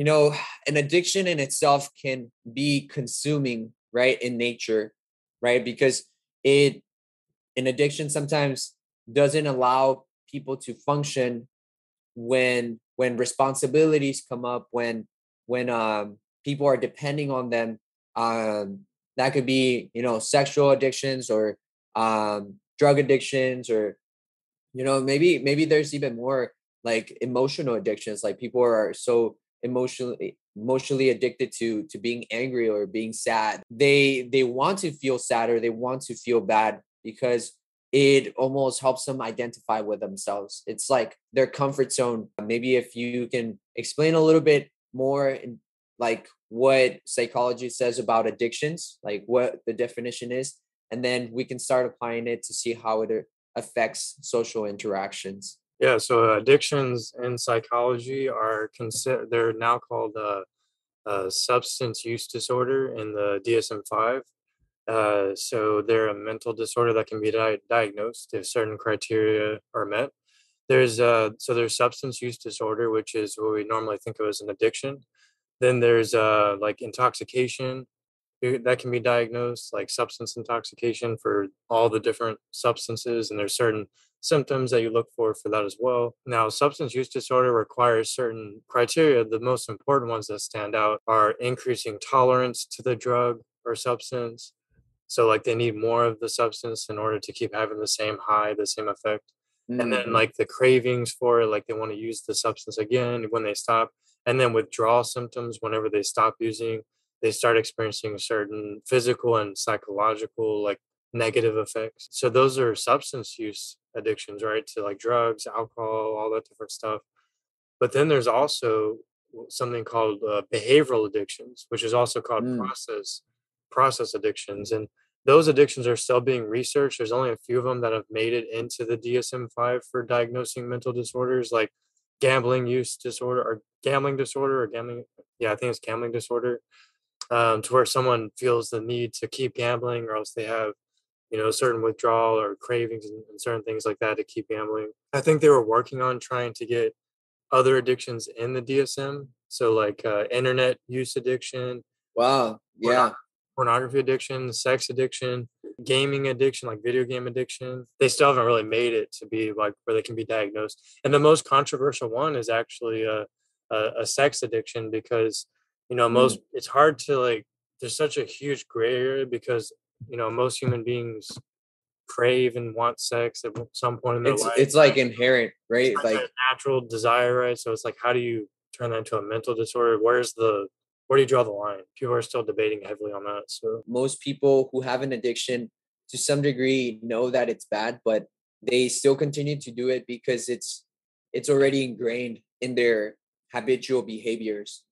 you know, an addiction in itself can be consuming, right, in nature, right? Because it, an addiction sometimes doesn't allow people to function when when responsibilities come up when when um people are depending on them um that could be you know sexual addictions or um drug addictions or you know maybe maybe there's even more like emotional addictions like people are so emotionally eh, emotionally addicted to to being angry or being sad. They they want to feel sad or they want to feel bad because it almost helps them identify with themselves. It's like their comfort zone. Maybe if you can explain a little bit more like what psychology says about addictions like what the definition is and then we can start applying it to see how it uh, affects social interactions yeah, so addictions in psychology are consider they're now called a, a substance use disorder in the DSM-5. Uh, so they're a mental disorder that can be di- diagnosed if certain criteria are met. There's uh, so there's substance use disorder, which is what we normally think of as an addiction. Then there's uh, like intoxication, that can be diagnosed like substance intoxication for all the different substances and there's certain symptoms that you look for for that as well now substance use disorder requires certain criteria the most important ones that stand out are increasing tolerance to the drug or substance so like they need more of the substance in order to keep having the same high the same effect mm-hmm. and then mm-hmm. like the cravings for it like they want to use the substance again when they stop and then withdrawal symptoms whenever they stop using they start experiencing certain physical and psychological like negative effects. So those are substance use addictions, right? To like drugs, alcohol, all that different stuff. But then there's also something called uh, behavioral addictions, which is also called mm. process process addictions, and those addictions are still being researched. There's only a few of them that have made it into the DSM-5 for diagnosing mental disorders, like gambling use disorder or gambling disorder or gambling. Yeah, I think it's gambling disorder um, to where someone feels the need to keep gambling or else they have you know certain withdrawal or cravings and, and, certain things like that to keep gambling. I think they were working on trying to get other addictions in the dsm so like uh, internet use addiction wow yeah. pornography addiction sex addiction gaming addiction like video game addiction. They still haven't really made it to be like where they can be diagnosed. And the most controversial one is actually a, a, a sex addiction because you know most mm. it's hard to like there's such a huge gray area because you know most human beings crave and want sex at some point in their it's, life it's like inherent right? like, like natural desire right? So it's like how do you turn that into a mental disorder? Where's the where do you draw the line? People are still debating heavily on that so most people who have an addiction to some degree know that it's bad but they still continue to do it because it's it's already ingrained in their habitual behaviors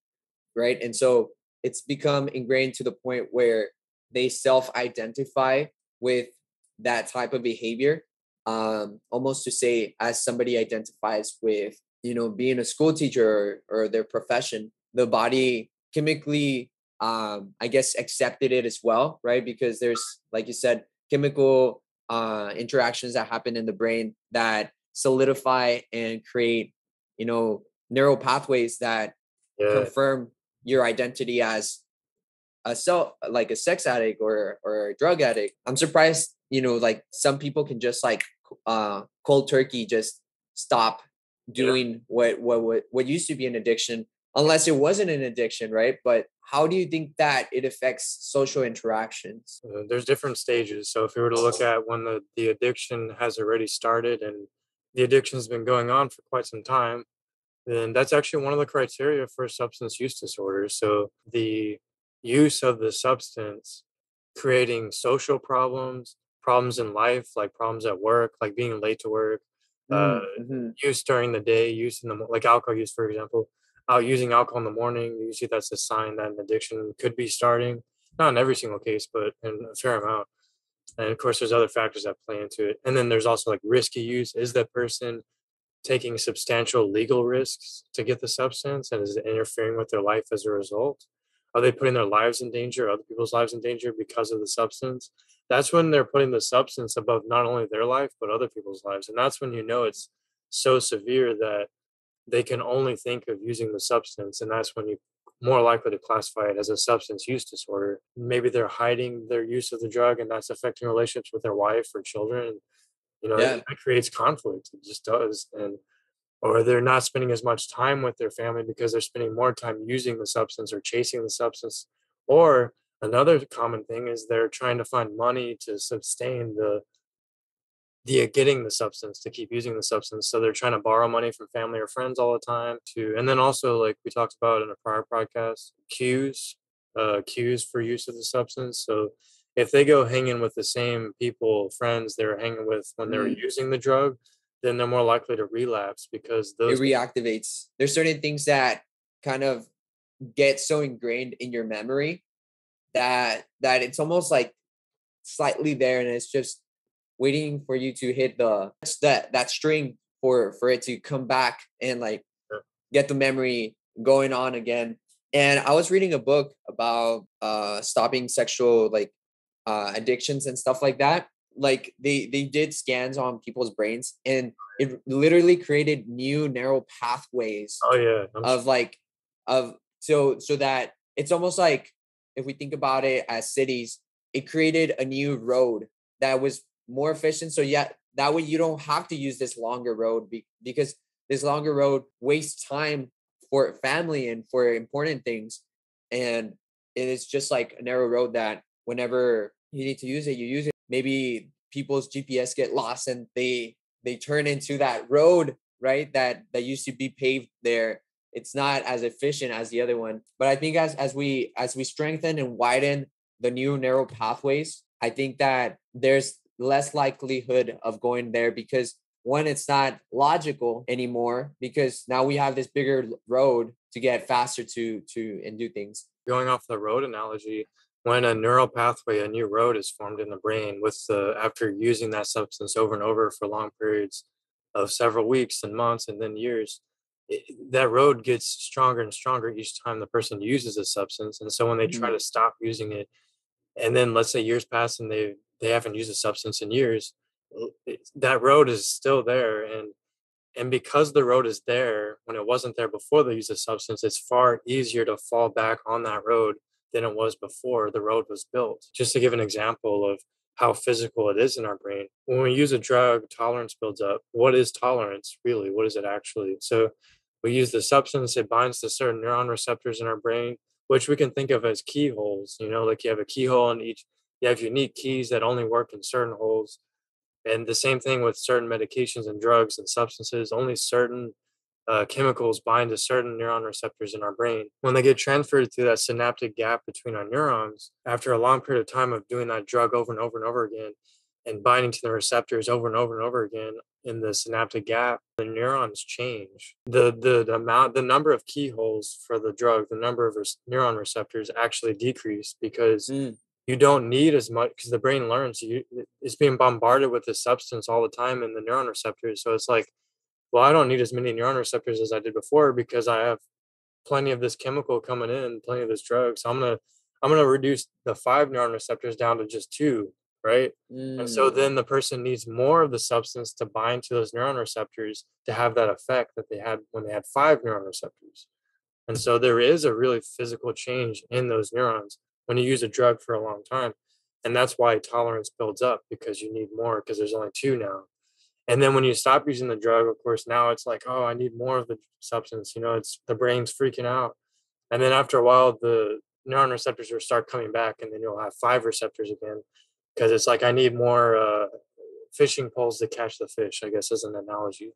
right? And so it's become ingrained to the point where they self-identify with that type of behavior um, almost to say as somebody identifies with you know being a school teacher or, or their profession the body chemically um, i guess accepted it as well right because there's like you said chemical uh, interactions that happen in the brain that solidify and create you know neural pathways that yeah. confirm your identity as a self like a sex addict or or a drug addict i'm surprised you know like some people can just like uh cold turkey just stop doing yeah. what, what what what used to be an addiction unless it wasn't an addiction right? But how do you think that it affects social interactions? Uh, there's different stages. So if we were to look at when the, the addiction has already started and the addiction has been going on for quite some time then that's actually one of the criteria for substance use disorder. So the use of the substance creating social problems, problems in life, like problems at work, like being late to work, uh, mm-hmm. use during the day, use in the like alcohol use, for example, uh, using alcohol in the morning. Usually, that's a sign that an addiction could be starting. Not in every single case, but in a fair amount. And of course, there's other factors that play into it. And then there's also like risky use. Is that person taking substantial legal risks to get the substance and is it interfering with their life as a result? Are they putting their lives in danger, other people's lives in danger because of the substance? That's when they're putting the substance above not only their life, but other people's lives. And that's when you know it's so severe that they can only think of using the substance and that's when you more likely to classify it as a substance use disorder maybe they're hiding their use of the drug and that's affecting relationships with their wife or children you know Yeah. it, it creates conflict it just does and or they're not spending as much time with their family because they're spending more time using the substance or chasing the substance or another common thing is they're trying to find money to sustain the the getting the substance to keep using the substance so they're trying to borrow money from family or friends all the time to and then also like we talked about in a prior podcast cues uh cues for use of the substance so if they go hanging with the same people friends they were hanging with when they were Mm. using the drug then they're more likely to relapse because it reactivates there's certain things that kind of get so ingrained in your memory that that it's almost like slightly there and it's just waiting for you to hit the that that string for for it to come back and like Sure. get the memory going on again and i was reading a book about uh stopping sexual like uh addictions and stuff like that like they they did scans on people's brains and it literally created new neural pathways oh yeah I'm of like of so so that it's almost like if we think about it as cities it created a new road that was more efficient so yeah that way you don't have to use this longer road be, because this longer road wastes time for family and for important things and it is just like a narrow road that whenever you need to use it you use it. Maybe people's gps get lost and they they turn into that road right that that used to be paved there. It's not as efficient as the other one. But i think as as we as we strengthen and widen the new neural pathways i think that there's less likelihood of going there because one it's not logical anymore because now we have this bigger road to get faster to to and do things. Going off the road analogy, when a neural pathway, a new road is formed in the brain with the after using that substance over and over for long periods of several weeks and months and then years, it, that road gets stronger and stronger each time the person uses a substance. And so when they try to mm-hmm. stop using it, and then let's say years pass and they they haven't used a substance in years, it- that road is still there and and because the road is there when it wasn't there before the use of substance it's far easier to fall back on that road than it was before the road was built. Just to give an example of how physical it is in our brain when we use a drug tolerance builds up. What is tolerance really? What is it actually? So we use the substance it binds to certain neuron receptors in our brain which we can think of as keyholes you know like you have a keyhole in each you have unique keys that only work in certain holes. And the same thing with certain medications and drugs and substances only certain uh, chemicals bind to certain neuron receptors in our brain. When they get transferred through that synaptic gap between our neurons after a long period of time of doing that drug over and over and over again and binding to the receptors over and over and over again in the synaptic gap the neurons change. The the, the amount the number of keyholes for the drug the number of res- neuron receptors actually decrease because Mm, you don't need as much because the brain learns you it's being bombarded with this substance all the time in the neuron receptors. So it's like well i don't need as many neuron receptors as i did before because i have plenty of this chemical coming in plenty of this drug so i'm gonna i'm gonna reduce the five neuron receptors down to just two right and so mm, then the person needs more of the substance to bind to those neuron receptors to have that effect that they had when they had five neuron receptors and so there is a really physical change in those neurons when you use a drug for a long time. And that's why tolerance builds up because you need more because there's only two now. And then when you stop using the drug, of course, now it's like, oh, I need more of the substance. You know, it's the brain's freaking out. And then after a while, the neuron receptors will start coming back, and then you'll have five receptors again because it's like, I need more uh, fishing poles to catch the fish, I guess, as an analogy.